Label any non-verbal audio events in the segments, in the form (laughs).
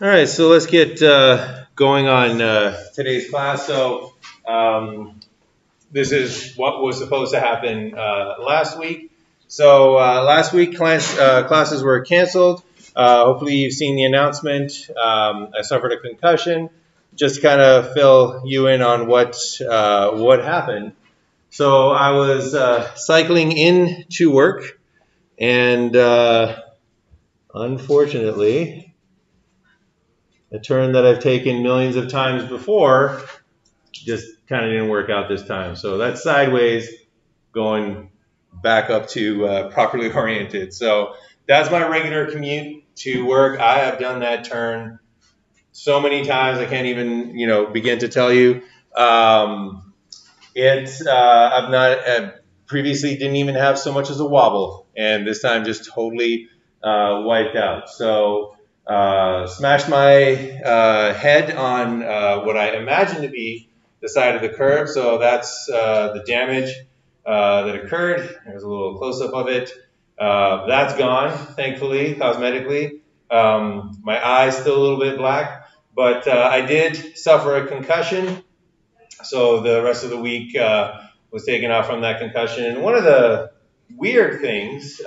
All right, so let's get uh, going on uh, today's class. So um, this is what was supposed to happen uh, last week. So uh, last week class, uh, classes were canceled. Uh, hopefully you've seen the announcement. Um, I suffered a concussion. Just kind of fill you in on what what happened. So I was cycling in to work, and unfortunately, a turn that I've taken millions of times before just kind of didn't work out this time. So that's sideways going back up to uh, properly (laughs) oriented. So that's my regular commute to work. I have done that turn so many times I can't even you know begin to tell you. Um, it uh, I've not uh, previously didn't even have so much as a wobble, and this time just totally uh, wiped out. So uh, smashed my uh, head on uh, what I imagine to be the side of the curb. So that's uh, the damage uh, that occurred. There's a little close up of it. that's gone, thankfully, cosmetically. Um, my eye's still a little bit black, but I did suffer a concussion. So the rest of the week was taken off from that concussion. And one of the weird things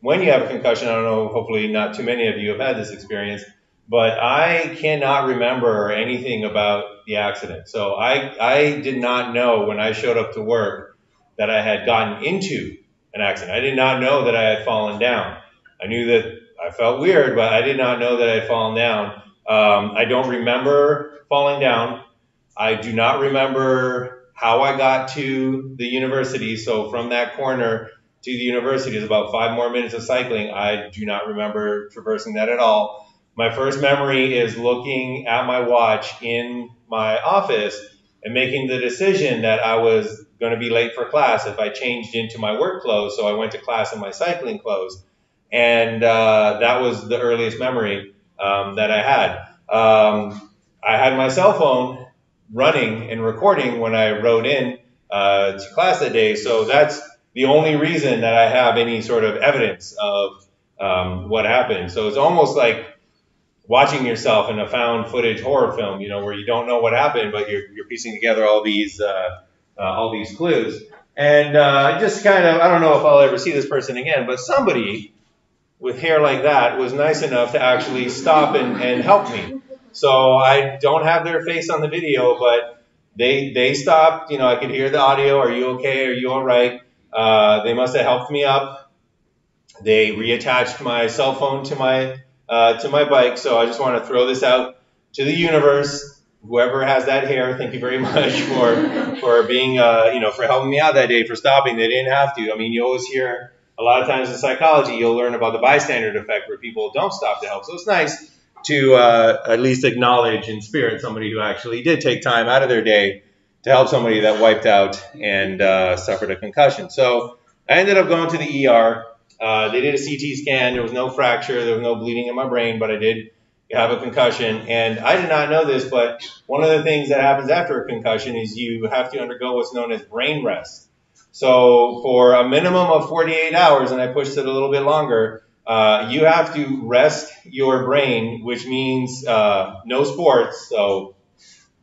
when you have a concussion, I don't know, hopefully not too many of you have had this experience, but I cannot remember anything about the accident. So I, I did not know when I showed up to work that I had gotten into an accident. I did not know that I had fallen down. I knew that I felt weird, but I did not know that I had fallen down. Um, I don't remember falling down. I do not remember how I got to the university. So from that corner, to the university is about five more minutes of cycling. I do not remember traversing that at all. My first memory is looking at my watch in my office and making the decision that I was going to be late for class if I changed into my work clothes. So I went to class in my cycling clothes. And uh, that was the earliest memory um, that I had. Um, I had my cell phone running and recording when I rode in uh, to class that day. So that's the only reason that I have any sort of evidence of um, what happened. So it's almost like watching yourself in a found footage horror film, you know, where you don't know what happened, but you're, you're piecing together all these uh, uh, all these clues. And uh, just kind of, I don't know if I'll ever see this person again, but somebody with hair like that was nice enough to actually stop and, and help me. So I don't have their face on the video, but they they stopped. You know, I could hear the audio. Are you okay? Are you all right? Uh, they must have helped me up. They reattached my cell phone to my uh, to my bike. So I just want to throw this out to the universe. Whoever has that hair, thank you very (laughs) much for for being uh, you know for helping me out that day for stopping. They didn't have to. I mean, you always hear a lot of times in psychology, you'll learn about the bystander effect where people don't stop to help. So it's nice to uh, at least acknowledge in spirit somebody who actually did take time out of their day to help somebody that wiped out and uh, suffered a concussion. So I ended up going to the ER. Uh, they did a CT scan. There was no fracture. There was no bleeding in my brain, but I did have a concussion. And I did not know this, but one of the things that happens after a concussion is you have to undergo what's known as brain rest. So for a minimum of 48 hours, and I pushed it a little bit longer, uh, you have to rest your brain, which means uh, no sports. So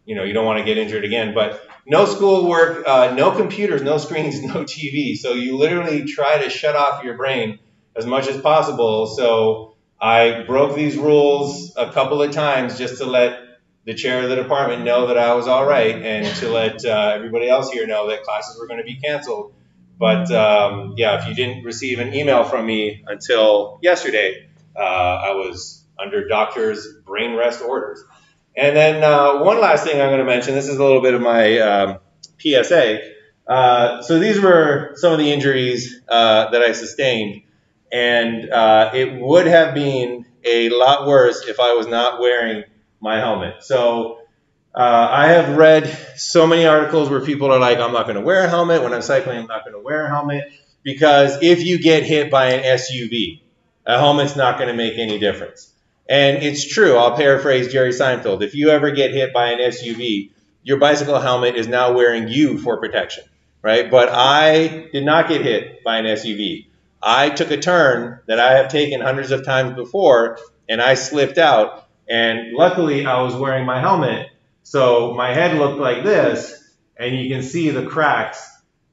you know you don't want to get injured again. But no schoolwork, uh, no computers, no screens, (laughs) no TV. So you literally try to shut off your brain as much as possible. So I broke these rules a couple of times just to let the chair of the department know that I was all right and to let uh, everybody else here know that classes were going to be canceled. But um, yeah, if you didn't receive an email from me until yesterday, uh, I was under doctor's brain rest orders. And then uh, one last thing I'm going to mention. This is a little bit of my um, PSA. Uh, so these were some of the injuries uh, that I sustained, and uh, it would have been a lot worse if I was not wearing my helmet. So uh, I have read so many articles where people are like, "I'm not going to wear a helmet when I'm cycling. I'm not going to wear a helmet because if you get hit by an SUV, a helmet's not going to make any difference." And it's true. I'll paraphrase Jerry Seinfeld. If you ever get hit by an SUV, your bicycle helmet is now wearing you for protection, right? But I did not get hit by an SUV. I took a turn that I have taken hundreds of times before, and I slipped out. And luckily, I was wearing my helmet, so my head looked like this, and you can see the cracks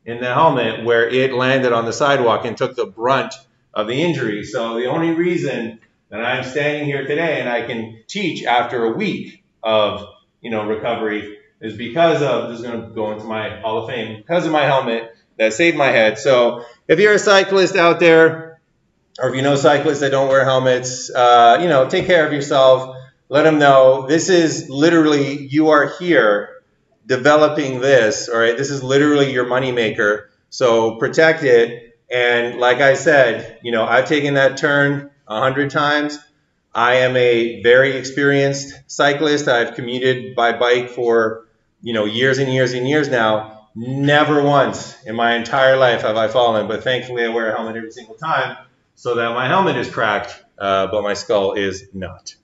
in the helmet where it landed on the sidewalk and took the brunt of the injury. So the only reason that I'm standing here today and I can teach after a week of you know recovery is because of this is going to go into my Hall of Fame because of my helmet that saved my head. So if you're a cyclist out there, or if you know cyclists that don't wear helmets, uh, you know take care of yourself. Let them know this is literally you are here developing this. All right, this is literally your moneymaker. So protect it. And like I said, you know I've taken that turn a hundred times. I am a very experienced cyclist. I've commuted by bike for you know years and years and years now. Never once in my entire life have I fallen, but thankfully I wear a helmet every single time so that my helmet is cracked, uh, but my skull is not.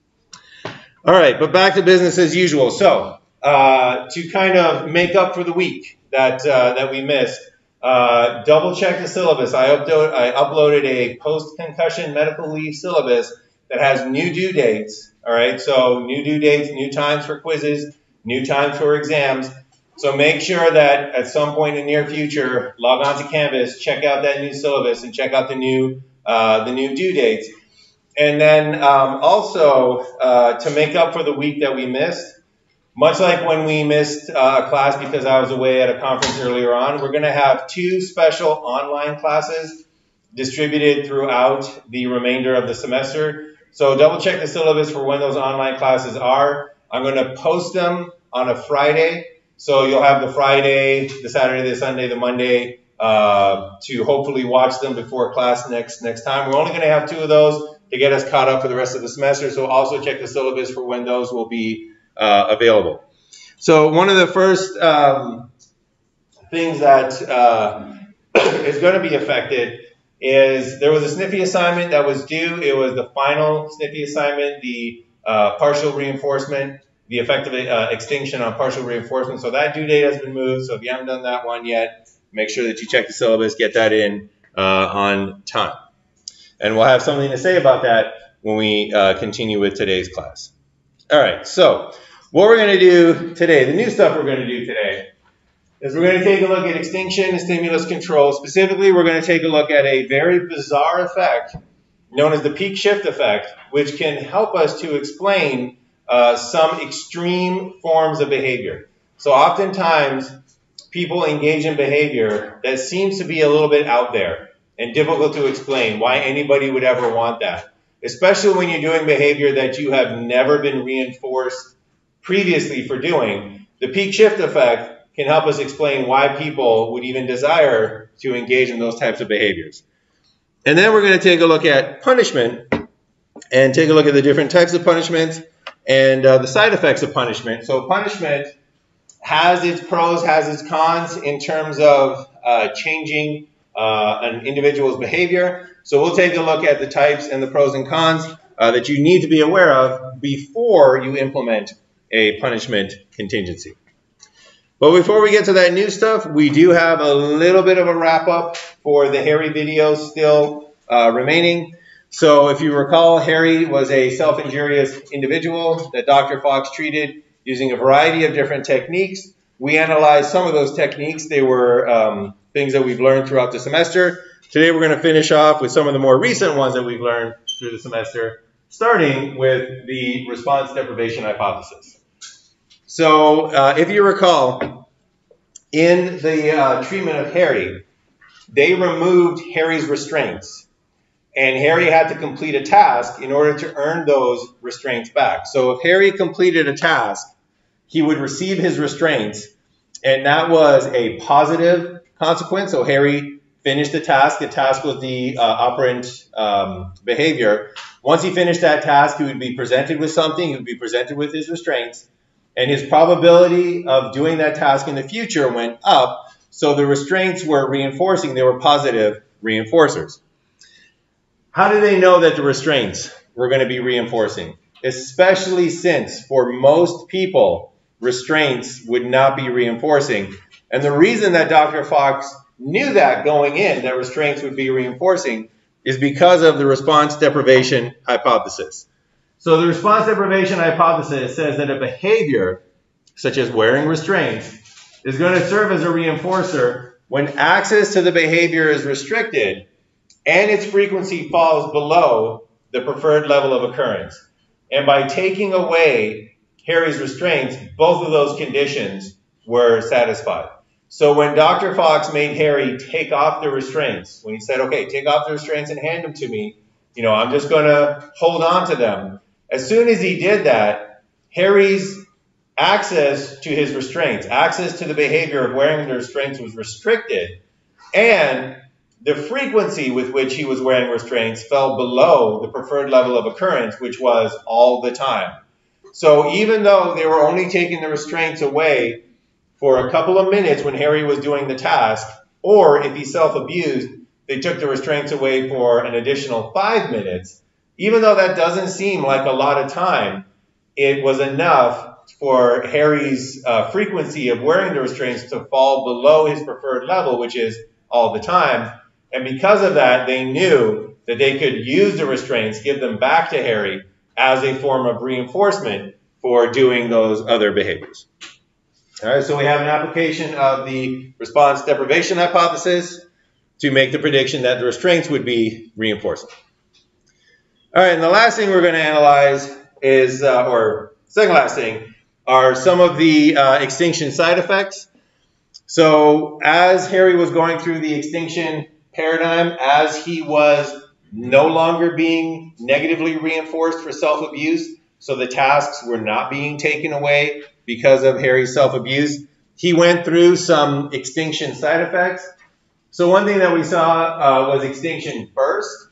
All right, but back to business as usual. So uh, to kind of make up for the week that uh, that we missed, uh, double check the syllabus. I, upload, I uploaded a post concussion medical leave syllabus that has new due dates. All right, so new due dates, new times for quizzes, new times for exams. So make sure that at some point in the near future, log on to Canvas, check out that new syllabus, and check out the new uh, the new due dates. And then um, also uh, to make up for the week that we missed, much like when we missed uh, a class because I was away at a conference earlier on, we're going to have two special online classes distributed throughout the remainder of the semester. So double check the syllabus for when those online classes are. I'm going to post them on a Friday. So you'll have the Friday, the Saturday, the Sunday, the Monday uh, to hopefully watch them before class next next time. We're only going to have two of those to get us caught up for the rest of the semester. So also check the syllabus for when those will be uh, available. So one of the first um, things that uh, (coughs) is going to be affected is there was a Sniffy assignment that was due. It was the final Sniffy assignment, the uh, partial reinforcement, the effective uh, extinction on partial reinforcement. So that due date has been moved. So if you haven't done that one yet, make sure that you check the syllabus, get that in uh, on time. And we'll have something to say about that when we uh, continue with today's class. All right, so what we're going to do today, the new stuff we're going to do today, is we're going to take a look at extinction and stimulus control. Specifically, we're going to take a look at a very bizarre effect known as the peak shift effect, which can help us to explain uh, some extreme forms of behavior. So oftentimes, people engage in behavior that seems to be a little bit out there and difficult to explain why anybody would ever want that, especially when you're doing behavior that you have never been reinforced previously for doing, the peak shift effect can help us explain why people would even desire to engage in those types of behaviors. And then we're going to take a look at punishment and take a look at the different types of punishment and uh, the side effects of punishment. So punishment has its pros, has its cons in terms of uh, changing uh, an individual's behavior. So we'll take a look at the types and the pros and cons uh, that you need to be aware of before you implement a punishment contingency. But before we get to that new stuff, we do have a little bit of a wrap up for the Harry video still uh, remaining. So if you recall, Harry was a self-injurious individual that Dr. Fox treated using a variety of different techniques. We analyzed some of those techniques. They were um, things that we've learned throughout the semester. Today we're going to finish off with some of the more recent ones that we've learned through the semester, starting with the response deprivation hypothesis. So uh, if you recall, in the uh, treatment of Harry, they removed Harry's restraints. And Harry had to complete a task in order to earn those restraints back. So if Harry completed a task, he would receive his restraints, and that was a positive consequence. So Harry finished the task. The task was the uh, operant um, behavior. Once he finished that task, he would be presented with something. He would be presented with his restraints and his probability of doing that task in the future went up. So the restraints were reinforcing, they were positive reinforcers. How do they know that the restraints were going to be reinforcing? Especially since for most people, restraints would not be reinforcing. And the reason that Dr. Fox knew that going in, that restraints would be reinforcing, is because of the response deprivation hypothesis. So the response deprivation hypothesis says that a behavior, such as wearing restraints, is going to serve as a reinforcer when access to the behavior is restricted and its frequency falls below the preferred level of occurrence. And by taking away Harry's restraints, both of those conditions were satisfied. So when Dr. Fox made Harry take off the restraints, when he said, okay, take off the restraints and hand them to me, you know, I'm just going to hold on to them. As soon as he did that, Harry's access to his restraints, access to the behavior of wearing the restraints was restricted, and the frequency with which he was wearing restraints fell below the preferred level of occurrence, which was all the time. So even though they were only taking the restraints away for a couple of minutes when Harry was doing the task, or if he self abused, they took the restraints away for an additional five minutes, even though that doesn't seem like a lot of time, it was enough for Harry's uh, frequency of wearing the restraints to fall below his preferred level, which is all the time. And because of that, they knew that they could use the restraints, give them back to Harry as a form of reinforcement for doing those other behaviors. All right, so we have an application of the response deprivation hypothesis to make the prediction that the restraints would be reinforcing. All right, and the last thing we're going to analyze is, uh, or second last thing, are some of the uh, extinction side effects. So as Harry was going through the extinction paradigm, as he was no longer being negatively reinforced for self-abuse, so the tasks were not being taken away because of Harry's self-abuse, he went through some extinction side effects. So one thing that we saw uh, was extinction burst.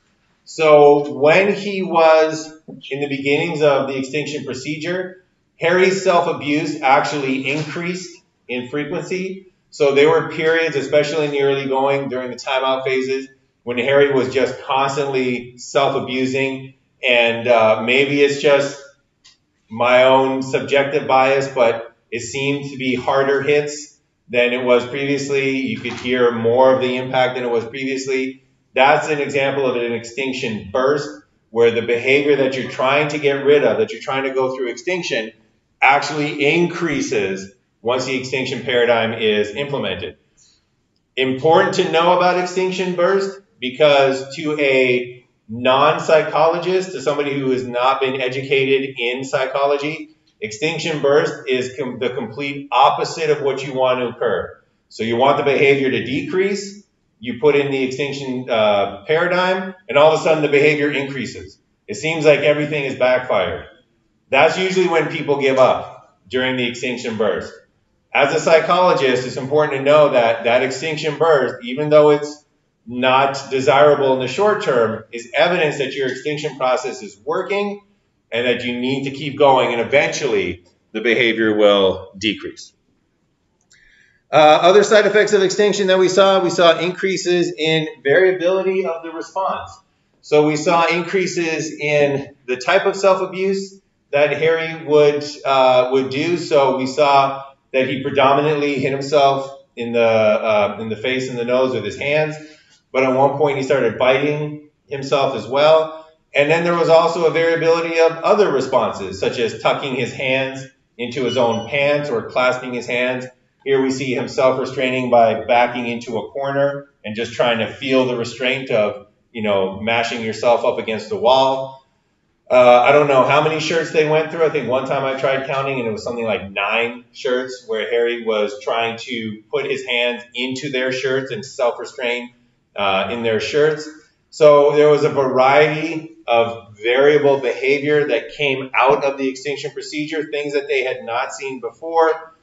So when he was in the beginnings of the extinction procedure, Harry's self-abuse actually increased in frequency. So there were periods, especially in the early going during the timeout phases, when Harry was just constantly self-abusing. And uh, maybe it's just my own subjective bias, but it seemed to be harder hits than it was previously. You could hear more of the impact than it was previously. That's an example of an extinction burst, where the behavior that you're trying to get rid of, that you're trying to go through extinction, actually increases once the extinction paradigm is implemented. Important to know about extinction burst because to a non-psychologist, to somebody who has not been educated in psychology, extinction burst is com the complete opposite of what you want to occur. So you want the behavior to decrease, you put in the extinction uh, paradigm, and all of a sudden the behavior increases. It seems like everything is backfired. That's usually when people give up during the extinction burst. As a psychologist, it's important to know that that extinction burst, even though it's not desirable in the short term, is evidence that your extinction process is working and that you need to keep going, and eventually the behavior will decrease. Uh, other side effects of extinction that we saw, we saw increases in variability of the response. So we saw increases in the type of self-abuse that Harry would uh, would do. So we saw that he predominantly hit himself in the uh, in the face and the nose with his hands, but at one point he started biting himself as well. And then there was also a variability of other responses, such as tucking his hands into his own pants or clasping his hands. Here we see him self-restraining by backing into a corner and just trying to feel the restraint of, you know, mashing yourself up against the wall. Uh, I don't know how many shirts they went through. I think one time I tried counting and it was something like nine shirts where Harry was trying to put his hands into their shirts and self restrain uh, in their shirts. So there was a variety of variable behavior that came out of the extinction procedure, things that they had not seen before.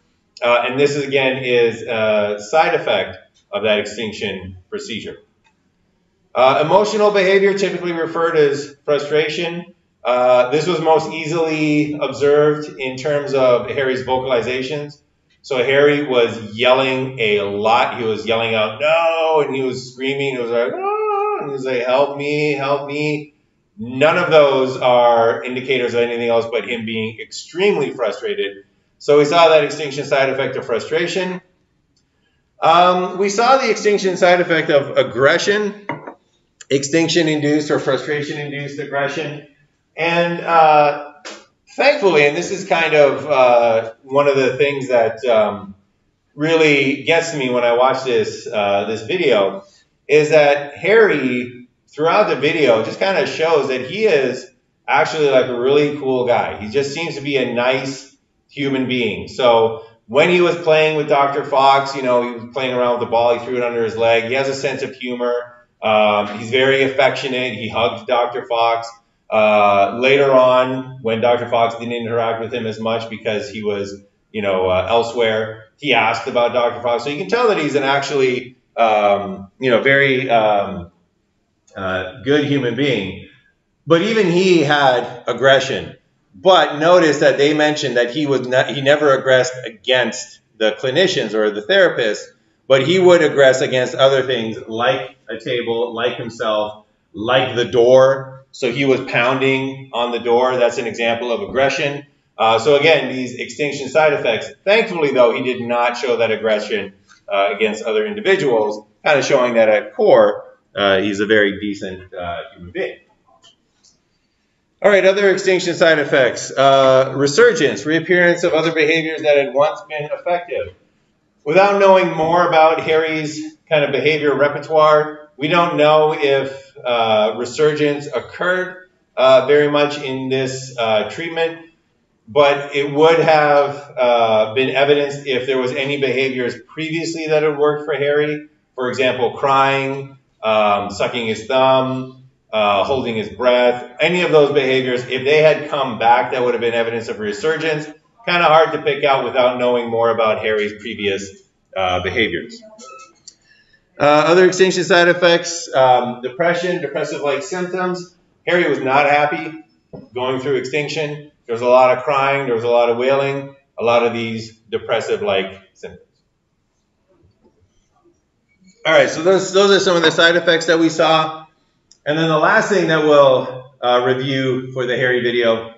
Uh, and this, again, is a side effect of that extinction procedure. Uh, emotional behavior, typically referred as frustration, uh, this was most easily observed in terms of Harry's vocalizations. So Harry was yelling a lot. He was yelling out "no" and he was screaming. He was like "oh," and he was like "help me, help me." None of those are indicators of anything else but him being extremely frustrated. So we saw that extinction side effect of frustration. Um, we saw the extinction side effect of aggression, extinction induced or frustration induced aggression. And uh, thankfully, and this is kind of uh, one of the things that um, really gets to me when I watch this uh, this video, is that Harry throughout the video just kind of shows that he is actually like a really cool guy. He just seems to be a nice human being. So when he was playing with Dr. Fox, you know, he was playing around with the ball, he threw it under his leg. He has a sense of humor. Um, he's very affectionate. He hugs Dr. Fox. Uh, later on, when Dr. Fox didn't interact with him as much because he was, you know, uh, elsewhere, he asked about Dr. Fox. So you can tell that he's an actually, um, you know, very um, uh, good human being. But even he had aggression. But notice that they mentioned that he was not, he never aggressed against the clinicians or the therapists, but he would aggress against other things like a table, like himself, like the door. So he was pounding on the door. That's an example of aggression. Uh, so again, these extinction side effects. Thankfully, though, he did not show that aggression uh, against other individuals, kind of showing that at core, uh, he's a very decent uh, human being. All right, other extinction side effects. Uh, resurgence, reappearance of other behaviors that had once been effective. Without knowing more about Harry's kind of behavior repertoire, we don't know if uh, resurgence occurred uh, very much in this uh, treatment, but it would have uh, been evidenced if there was any behaviors previously that had worked for Harry. For example, crying, um, sucking his thumb, uh, holding his breath, any of those behaviors, if they had come back, that would have been evidence of resurgence. Kind of hard to pick out without knowing more about Harry's previous uh, behaviors. Uh, other extinction side effects, um, depression, depressive-like symptoms. Harry was not happy going through extinction. There was a lot of crying, there was a lot of wailing, a lot of these depressive-like symptoms. All right, so those, those are some of the side effects that we saw. And then the last thing that we'll uh, review for the Harry video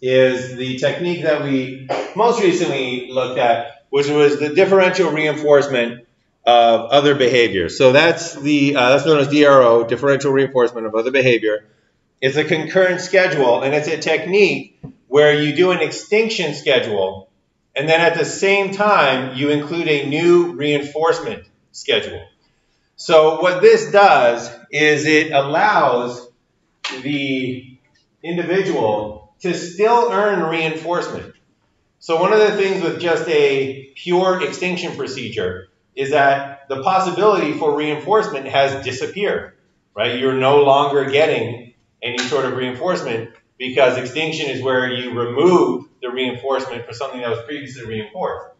is the technique that we most recently looked at, which was the differential reinforcement of other behavior. So that's the uh, that's known as DRO, differential reinforcement of other behavior. It's a concurrent schedule, and it's a technique where you do an extinction schedule, and then at the same time you include a new reinforcement schedule. So what this does is it allows the individual to still earn reinforcement. So one of the things with just a pure extinction procedure is that the possibility for reinforcement has disappeared, right? You're no longer getting any sort of reinforcement because extinction is where you remove the reinforcement for something that was previously reinforced.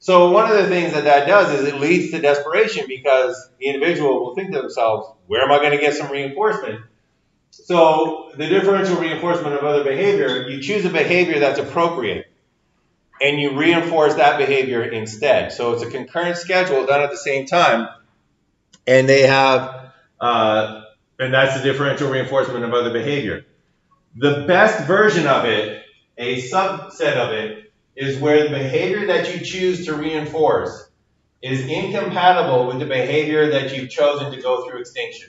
So one of the things that that does is it leads to desperation because the individual will think to themselves, where am I going to get some reinforcement? So the differential reinforcement of other behavior, you choose a behavior that's appropriate and you reinforce that behavior instead. So it's a concurrent schedule done at the same time and they have, uh, and that's the differential reinforcement of other behavior. The best version of it, a subset of it, is where the behavior that you choose to reinforce is incompatible with the behavior that you've chosen to go through extinction.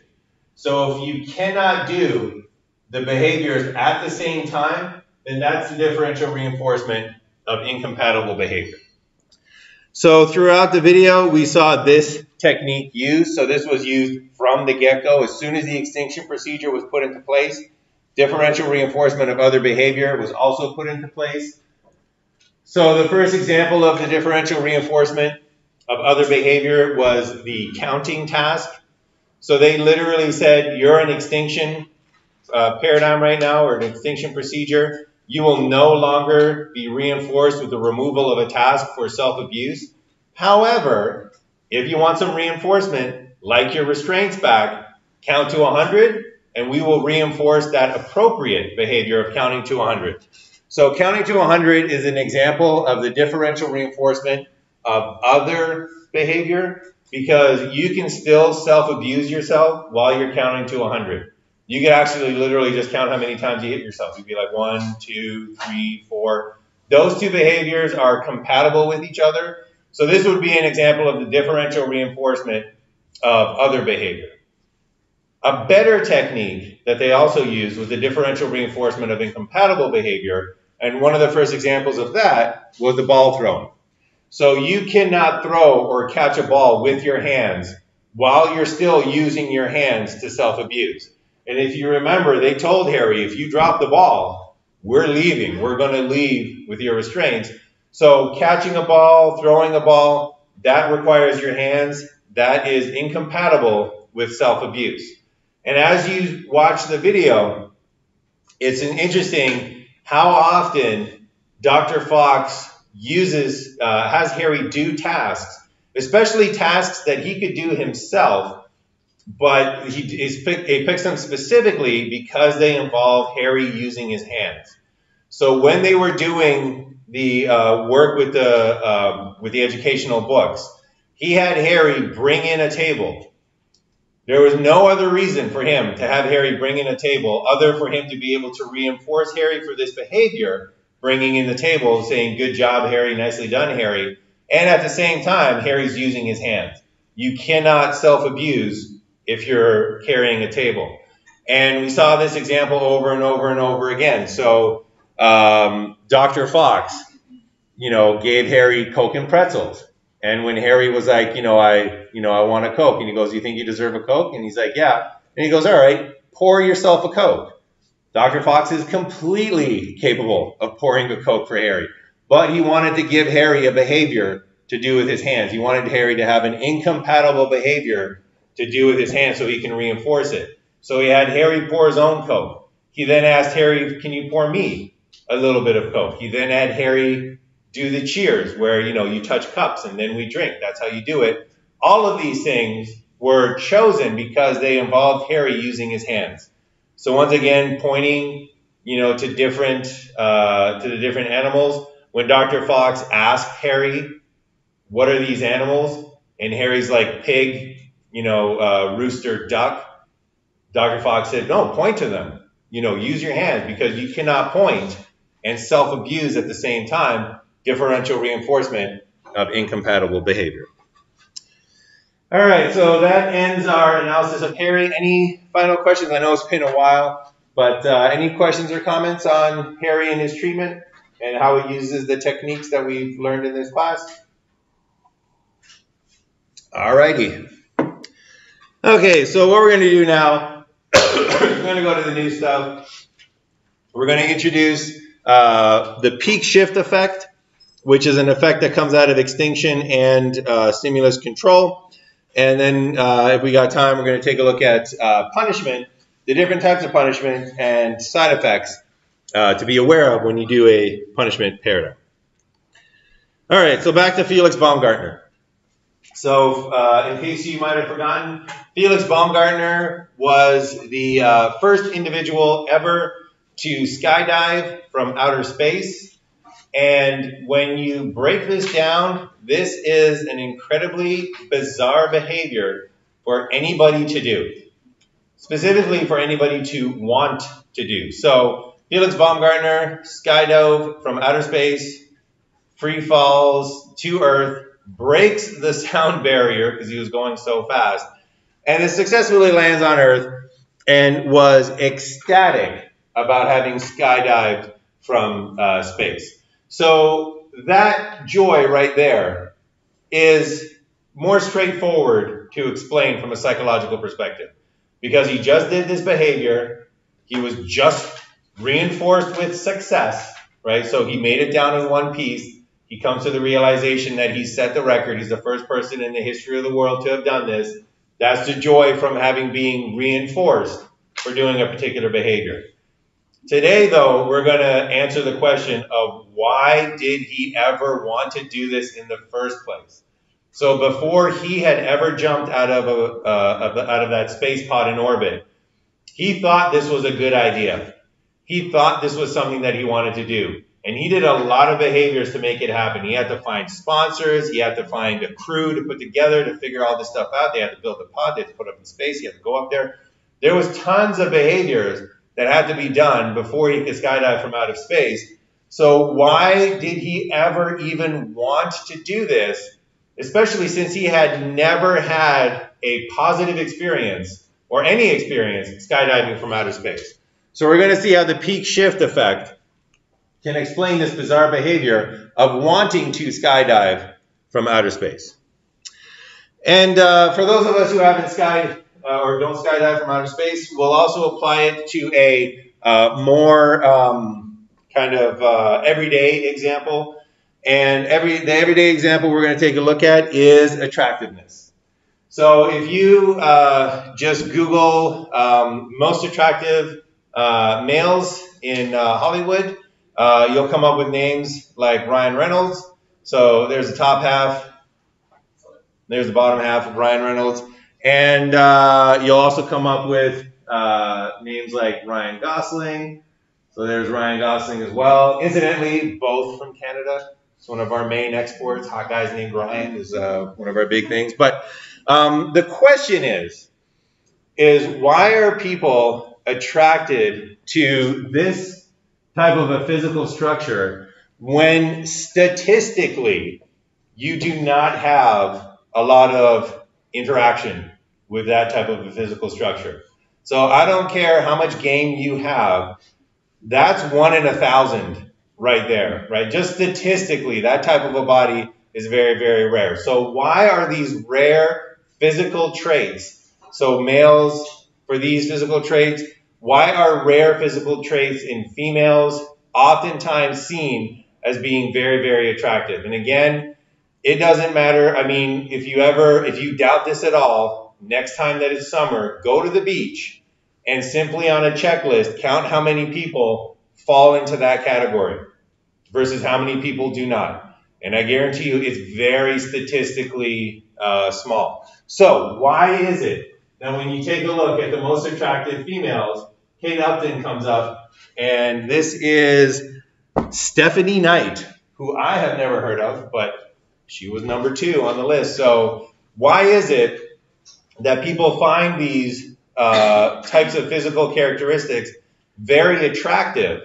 So if you cannot do the behaviors at the same time, then that's the differential reinforcement of incompatible behavior. So throughout the video, we saw this technique used. So this was used from the get-go. As soon as the extinction procedure was put into place, differential reinforcement of other behavior was also put into place. So the first example of the differential reinforcement of other behavior was the counting task. So they literally said, you're an extinction uh, paradigm right now or an extinction procedure. You will no longer be reinforced with the removal of a task for self-abuse. However, if you want some reinforcement, like your restraints back, count to 100, and we will reinforce that appropriate behavior of counting to 100. So counting to 100 is an example of the differential reinforcement of other behavior because you can still self-abuse yourself while you're counting to 100. You could actually literally just count how many times you hit yourself. You'd be like one, two, three, four. Those two behaviors are compatible with each other. So this would be an example of the differential reinforcement of other behavior. A better technique that they also used was the differential reinforcement of incompatible behavior. And one of the first examples of that was the ball throwing. So you cannot throw or catch a ball with your hands while you're still using your hands to self abuse. And if you remember, they told Harry, if you drop the ball, we're leaving. We're going to leave with your restraints. So catching a ball, throwing a ball, that requires your hands. That is incompatible with self abuse. And as you watch the video, it's an interesting how often Dr. Fox uses, uh, has Harry do tasks, especially tasks that he could do himself, but he, he picks them specifically because they involve Harry using his hands. So when they were doing the uh, work with the uh, with the educational books, he had Harry bring in a table. There was no other reason for him to have Harry bring in a table other for him to be able to reinforce Harry for this behavior, bringing in the table, saying, Good job, Harry, nicely done, Harry. And at the same time, Harry's using his hands. You cannot self abuse if you're carrying a table. And we saw this example over and over and over again. So, um, Dr. Fox, you know, gave Harry Coke and pretzels. And when Harry was like, you know, I, you know, I want a Coke, and he goes, you think you deserve a Coke? And he's like, yeah. And he goes, all right, pour yourself a Coke. Dr. Fox is completely capable of pouring a Coke for Harry, but he wanted to give Harry a behavior to do with his hands. He wanted Harry to have an incompatible behavior to do with his hands so he can reinforce it. So he had Harry pour his own Coke. He then asked Harry, can you pour me a little bit of Coke? He then had Harry do the cheers where, you know, you touch cups and then we drink. That's how you do it. All of these things were chosen because they involved Harry using his hands. So once again, pointing, you know, to different, uh, to the different animals. When Dr. Fox asked Harry, what are these animals? And Harry's like, pig, you know, uh, rooster, duck. Dr. Fox said, no, point to them. You know, use your hands because you cannot point and self-abuse at the same time differential reinforcement of incompatible behavior. All right, so that ends our analysis of Harry. Any final questions? I know it's been a while, but uh, any questions or comments on Harry and his treatment and how he uses the techniques that we've learned in this class? All righty. Okay, so what we're going to do now, (coughs) we're going to go to the new stuff. We're going to introduce uh, the peak shift effect which is an effect that comes out of extinction and uh, stimulus control. And then, uh, if we got time, we're going to take a look at uh, punishment, the different types of punishment, and side effects uh, to be aware of when you do a punishment paradigm. All right, so back to Felix Baumgartner. So, uh, in case you might have forgotten, Felix Baumgartner was the uh, first individual ever to skydive from outer space and when you break this down, this is an incredibly bizarre behavior for anybody to do, specifically for anybody to want to do. So Felix Baumgartner skydove from outer space, free falls to Earth, breaks the sound barrier because he was going so fast, and then successfully lands on Earth and was ecstatic about having skydived from uh, space. So that joy right there is more straightforward to explain from a psychological perspective because he just did this behavior. He was just reinforced with success, right? So he made it down in one piece. He comes to the realization that he set the record. He's the first person in the history of the world to have done this. That's the joy from having being reinforced for doing a particular behavior. Today, though, we're going to answer the question of why did he ever want to do this in the first place? So before he had ever jumped out of, a, uh, out of that space pod in orbit, he thought this was a good idea. He thought this was something that he wanted to do. And he did a lot of behaviors to make it happen. He had to find sponsors. He had to find a crew to put together to figure all this stuff out. They had to build a pod. They had to put up in space. He had to go up there. There was tons of behaviors that had to be done before he could skydive from out of space. So why did he ever even want to do this, especially since he had never had a positive experience or any experience skydiving from outer space. So we're going to see how the peak shift effect can explain this bizarre behavior of wanting to skydive from outer space. And uh, for those of us who haven't sky uh, or don't skydive from outer space, we'll also apply it to a uh, more um, kind of uh, everyday example. And every the everyday example we're going to take a look at is attractiveness. So if you uh, just Google um, most attractive uh, males in Hollywood, you'll come up with names like Ryan Reynolds. So there's the top half, there's the bottom half of Ryan Reynolds. And uh, you'll also come up with uh, names like Ryan Gosling. So there's Ryan Gosling as well. Incidentally, both from Canada. It's one of our main exports. Hot guys named Ryan is uh, one of our big things. But um, the question is, is why are people attracted to this type of a physical structure when statistically you do not have a lot of interaction with that type of a physical structure. So I don't care how much game you have, that's one in a thousand right there, right? Just statistically, that type of a body is very, very rare. So why are these rare physical traits? So males for these physical traits, why are rare physical traits in females oftentimes seen as being very, very attractive? And again, it doesn't matter. I mean, if you ever, if you doubt this at all, next time that it's summer, go to the beach and simply on a checklist count how many people fall into that category versus how many people do not. And I guarantee you it's very statistically uh, small. So why is it that when you take a look at the most attractive females, Kate Upton comes up, and this is Stephanie Knight, who I have never heard of, but she was number two on the list. So why is it that people find these uh, types of physical characteristics very attractive,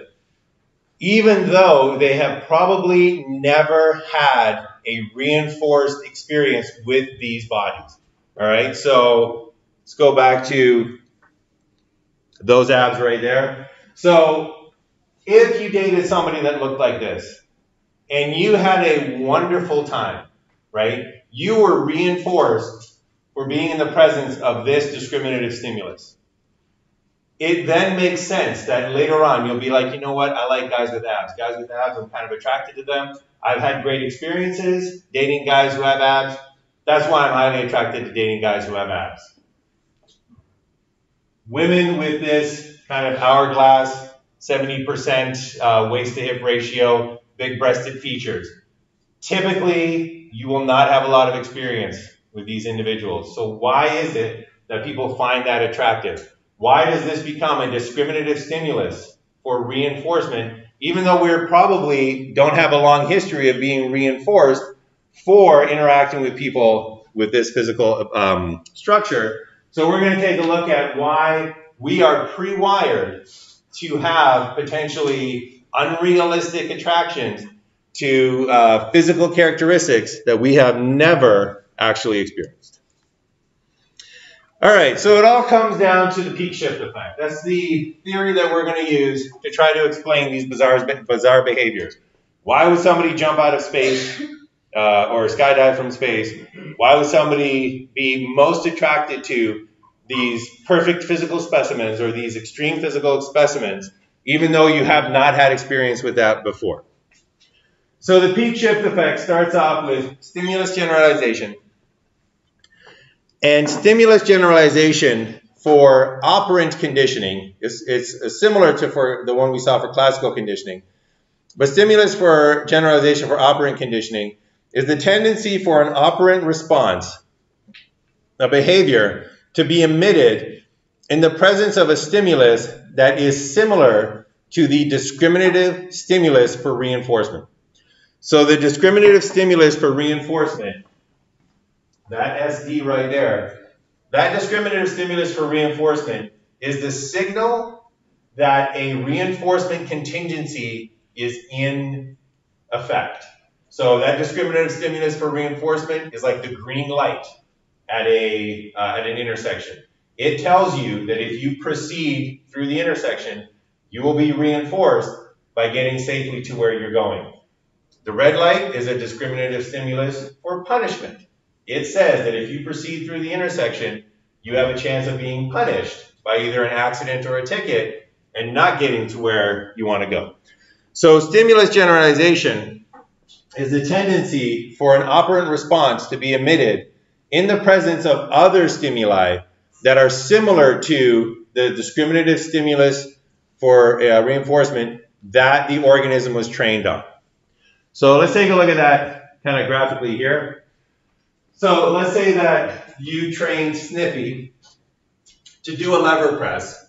even though they have probably never had a reinforced experience with these bodies? All right, so let's go back to those abs right there. So if you dated somebody that looked like this, and you had a wonderful time, right? You were reinforced for being in the presence of this discriminative stimulus. It then makes sense that later on you'll be like, you know what, I like guys with abs. Guys with abs, I'm kind of attracted to them. I've had great experiences dating guys who have abs. That's why I'm highly attracted to dating guys who have abs. Women with this kind of hourglass, 70% uh, waist to hip ratio, big breasted features. Typically, you will not have a lot of experience with these individuals. So why is it that people find that attractive? Why does this become a discriminative stimulus for reinforcement, even though we probably don't have a long history of being reinforced for interacting with people with this physical um, structure? So we're going to take a look at why we are pre-wired to have potentially unrealistic attractions to uh, physical characteristics that we have never actually experienced. All right, so it all comes down to the peak shift effect. That's the theory that we're going to use to try to explain these bizarre, bizarre behaviors. Why would somebody jump out of space uh, or skydive from space? Why would somebody be most attracted to these perfect physical specimens or these extreme physical specimens even though you have not had experience with that before. So the peak shift effect starts off with stimulus generalization. And stimulus generalization for operant conditioning is, is similar to for the one we saw for classical conditioning. But stimulus for generalization for operant conditioning is the tendency for an operant response, a behavior, to be emitted in the presence of a stimulus that is similar to the discriminative stimulus for reinforcement. So the discriminative stimulus for reinforcement, that SD right there, that discriminative stimulus for reinforcement is the signal that a reinforcement contingency is in effect. So that discriminative stimulus for reinforcement is like the green light at a uh, at an intersection. It tells you that if you proceed through the intersection, you will be reinforced by getting safely to where you're going. The red light is a discriminative stimulus for punishment. It says that if you proceed through the intersection, you have a chance of being punished by either an accident or a ticket and not getting to where you want to go. So stimulus generalization is the tendency for an operant response to be emitted in the presence of other stimuli that are similar to the discriminative stimulus for uh, reinforcement that the organism was trained on. So let's take a look at that kind of graphically here. So let's say that you trained Sniffy to do a lever press,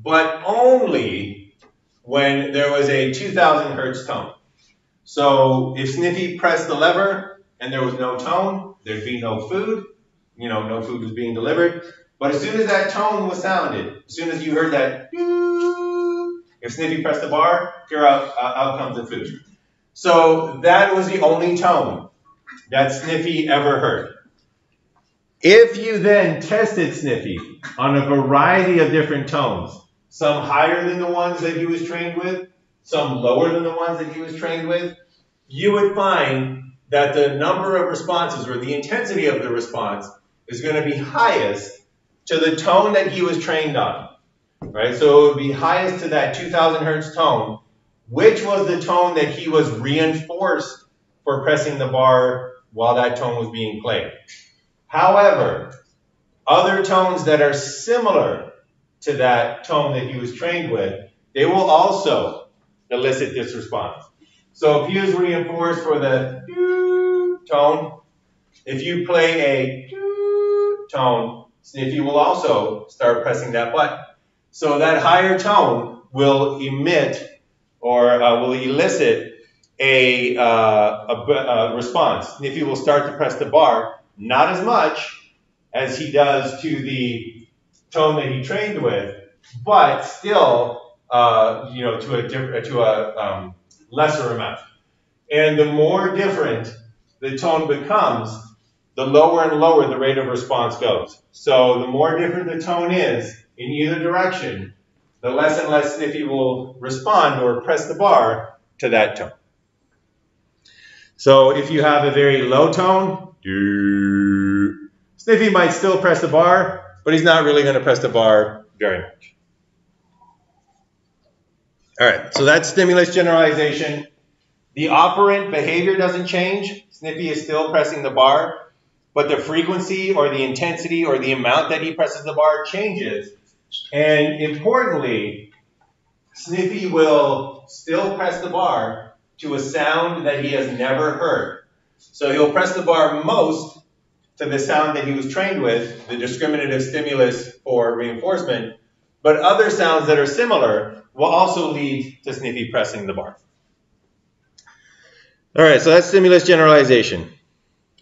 but only when there was a 2000 hertz tone. So if Sniffy pressed the lever and there was no tone, there'd be no food, you know, no food was being delivered. But as soon as that tone was sounded, as soon as you heard that, if Sniffy pressed the bar, here out, uh, out comes the food. So that was the only tone that Sniffy ever heard. If you then tested Sniffy on a variety of different tones, some higher than the ones that he was trained with, some lower than the ones that he was trained with, you would find that the number of responses or the intensity of the response is going to be highest to the tone that he was trained on. Right? So it would be highest to that 2000 hertz tone which was the tone that he was reinforced for pressing the bar while that tone was being played. However, other tones that are similar to that tone that he was trained with, they will also elicit this response. So if he was reinforced for the tone, if you play a tone, Sniffy will also start pressing that button. So that higher tone will emit or uh, will elicit a, uh, a, a, response. Sniffy will start to press the bar, not as much as he does to the tone that he trained with, but still, uh, you know, to a to a um, lesser amount. And the more different the tone becomes, the lower and lower the rate of response goes. So the more different the tone is in either direction, the less and less Sniffy will respond or press the bar to that tone. So if you have a very low tone, Sniffy might still press the bar, but he's not really going to press the bar very much. All right, so that's stimulus generalization. The operant behavior doesn't change. Sniffy is still pressing the bar, but the frequency or the intensity or the amount that he presses the bar changes and importantly, Sniffy will still press the bar to a sound that he has never heard. So he'll press the bar most to the sound that he was trained with, the discriminative stimulus for reinforcement, but other sounds that are similar will also lead to Sniffy pressing the bar. All right, so that's stimulus generalization.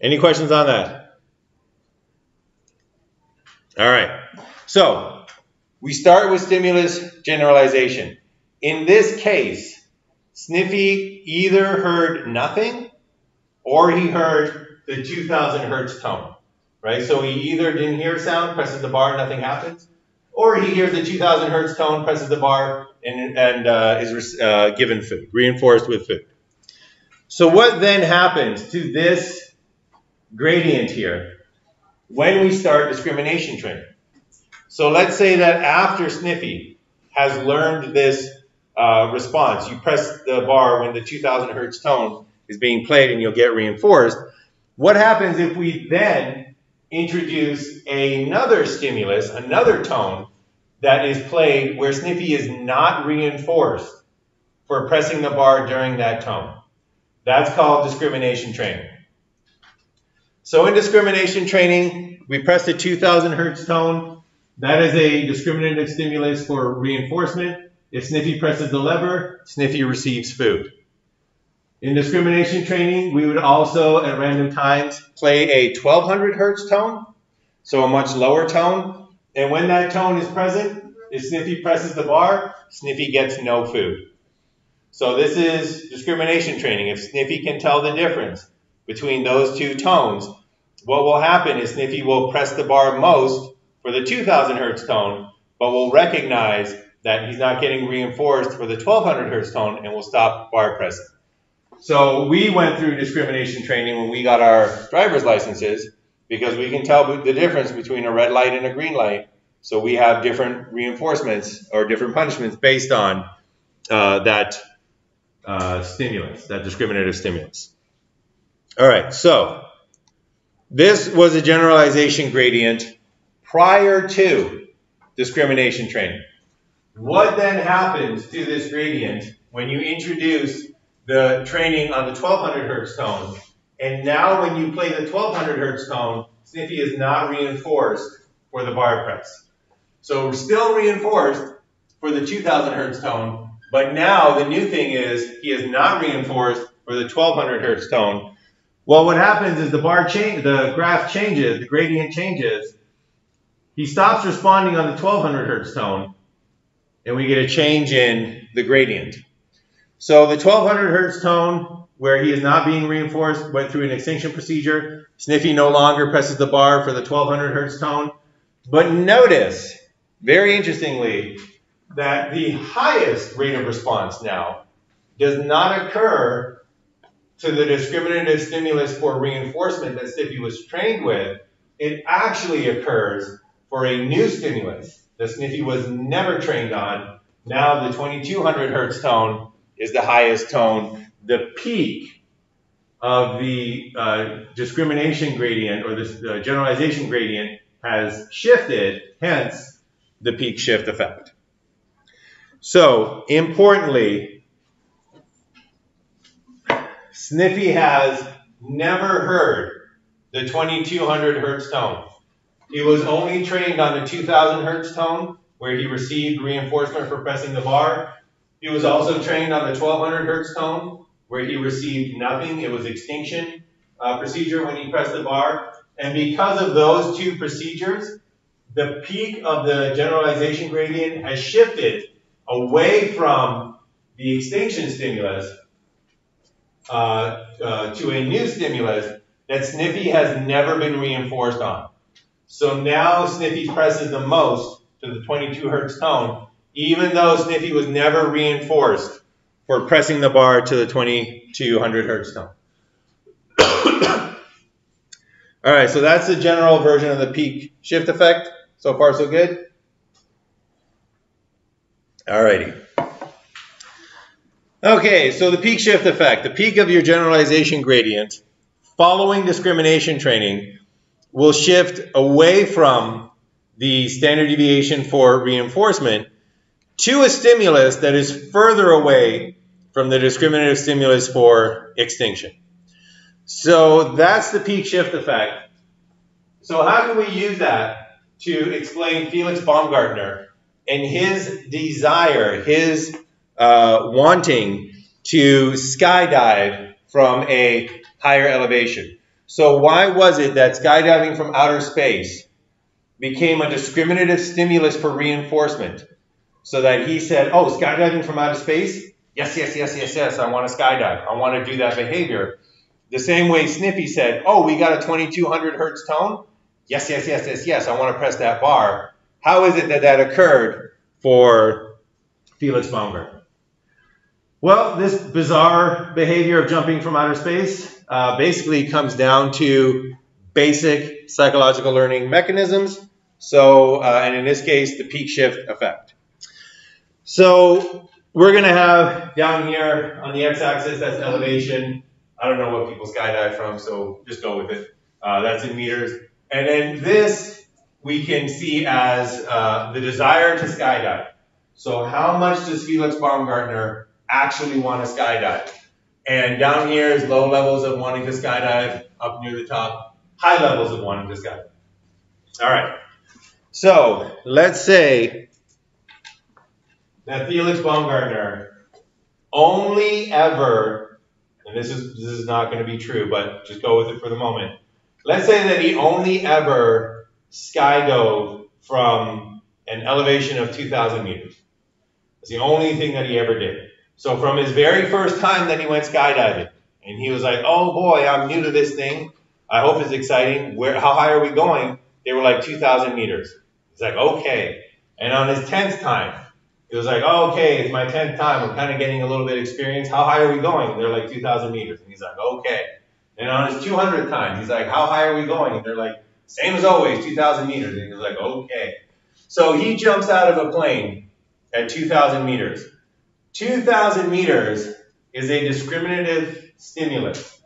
Any questions on that? All right, so we start with stimulus generalization. In this case, Sniffy either heard nothing or he heard the 2000 hertz tone, right? So he either didn't hear sound, presses the bar, nothing happens, or he hears the 2000 hertz tone, presses the bar, and, and uh, is uh, given food, reinforced with food. So what then happens to this gradient here when we start discrimination training? So let's say that after Sniffy has learned this uh, response, you press the bar when the 2000 hertz tone is being played and you'll get reinforced. What happens if we then introduce another stimulus, another tone that is played where Sniffy is not reinforced for pressing the bar during that tone? That's called discrimination training. So in discrimination training, we press a 2000 hertz tone that is a discriminative stimulus for reinforcement. If Sniffy presses the lever, Sniffy receives food. In discrimination training, we would also, at random times, play a 1200 hertz tone, so a much lower tone. And when that tone is present, if Sniffy presses the bar, Sniffy gets no food. So this is discrimination training. If Sniffy can tell the difference between those two tones, what will happen is Sniffy will press the bar most for the 2000 hertz tone, but will recognize that he's not getting reinforced for the 1200 hertz tone and will stop bar pressing. So we went through discrimination training when we got our driver's licenses because we can tell the difference between a red light and a green light. So we have different reinforcements or different punishments based on uh, that uh, stimulus, that discriminative stimulus. All right, so this was a generalization gradient prior to discrimination training. What then happens to this gradient when you introduce the training on the 1200 hertz tone, and now when you play the 1200 hertz tone, Sniffy is not reinforced for the bar press. So still reinforced for the 2000 hertz tone, but now the new thing is he is not reinforced for the 1200 hertz tone. Well, what happens is the bar change, the graph changes, the gradient changes. He stops responding on the 1200 hertz tone, and we get a change in the gradient. So the 1200 hertz tone, where he is not being reinforced, went through an extinction procedure. Sniffy no longer presses the bar for the 1200 hertz tone. But notice, very interestingly, that the highest rate of response now does not occur to the discriminative stimulus for reinforcement that Sniffy was trained with. It actually occurs for a new stimulus that Sniffy was never trained on. Now the 2200 hertz tone is the highest tone. The peak of the uh, discrimination gradient or the uh, generalization gradient has shifted, hence the peak shift effect. So, importantly, Sniffy has never heard the 2200 hertz tone. He was only trained on the 2000 hertz tone, where he received reinforcement for pressing the bar. He was also trained on the 1200 hertz tone, where he received nothing. It was extinction uh, procedure when he pressed the bar. And because of those two procedures, the peak of the generalization gradient has shifted away from the extinction stimulus uh, uh, to a new stimulus that Sniffy has never been reinforced on. So now Sniffy presses the most to the 22 hertz tone, even though Sniffy was never reinforced for pressing the bar to the 2200 hertz tone. (coughs) All right, so that's the general version of the peak shift effect. So far, so good? All righty. Okay, so the peak shift effect, the peak of your generalization gradient following discrimination training will shift away from the standard deviation for reinforcement to a stimulus that is further away from the discriminative stimulus for extinction. So that's the peak shift effect. So how can we use that to explain Felix Baumgartner and his desire, his uh, wanting to skydive from a higher elevation? So why was it that skydiving from outer space became a discriminative stimulus for reinforcement? So that he said, oh, skydiving from outer space? Yes, yes, yes, yes, yes, I want to skydive. I want to do that behavior. The same way Sniffy said, oh, we got a 2200 hertz tone? Yes, yes, yes, yes, yes, I want to press that bar. How is it that that occurred for Felix Baumgartner? Well, this bizarre behavior of jumping from outer space uh, basically comes down to basic psychological learning mechanisms. So, uh, and in this case, the peak shift effect. So we're going to have down here on the x-axis, that's elevation. I don't know what people skydive from, so just go with it. Uh, that's in meters. And then this we can see as uh, the desire to skydive. So how much does Felix Baumgartner actually want to skydive? And down here is low levels of wanting to skydive, up near the top, high levels of wanting to skydive. All right. So let's say that Felix Baumgartner only ever, and this is this is not going to be true, but just go with it for the moment. Let's say that he only ever skydove from an elevation of 2,000 meters. It's the only thing that he ever did. So from his very first time that he went skydiving, and he was like, "Oh boy, I'm new to this thing. I hope it's exciting. Where? How high are we going?" They were like 2,000 meters. He's like, okay. And on his 10th time, it was like, oh, okay, it's my 10th time. I'm kind of getting a little bit of experience. How high are we going? They're like 2,000 meters. And he's like, okay. And on his 200th time, he's like, how high are we going? And they're like, same as always, 2,000 meters. And he's like, okay. So he jumps out of a plane at 2,000 meters. 2,000 meters is a discriminative stimulus.